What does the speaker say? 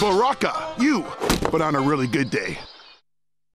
Baraka, you, but on a really good day.